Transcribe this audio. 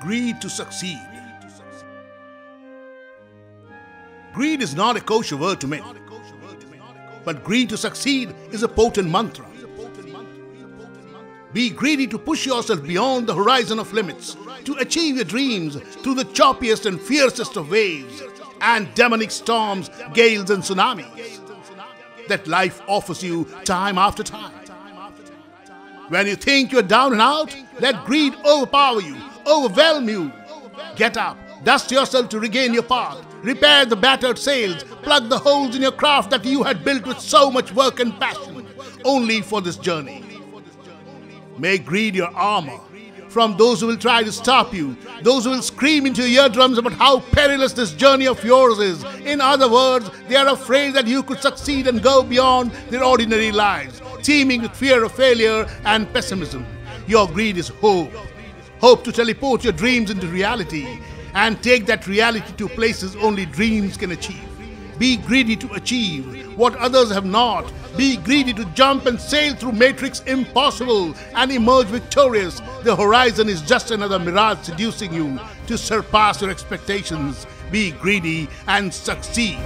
Greed to succeed. Greed is not a kosher word to many, but greed to succeed is a potent mantra. Be greedy to push yourself beyond the horizon of limits, to achieve your dreams through the choppiest and fiercest of waves and demonic storms, gales, and tsunamis that life offers you time after time. When you think you're down and out, let greed overpower you, overwhelm you. Get up, dust yourself to regain your path, repair the battered sails, plug the holes in your craft that you had built with so much work and passion, only for this journey. Make greed your armor from those who will try to stop you, those who will scream into your eardrums about how perilous this journey of yours is. In other words, they are afraid that you could succeed and go beyond their ordinary lives, teeming with fear of failure and pessimism. Your greed is hope. Hope to teleport your dreams into reality and take that reality to places only dreams can achieve. Be greedy to achieve what others have not. Be greedy to jump and sail through matrix impossible and emerge victorious. The horizon is just another mirage seducing you to surpass your expectations. Be greedy and succeed.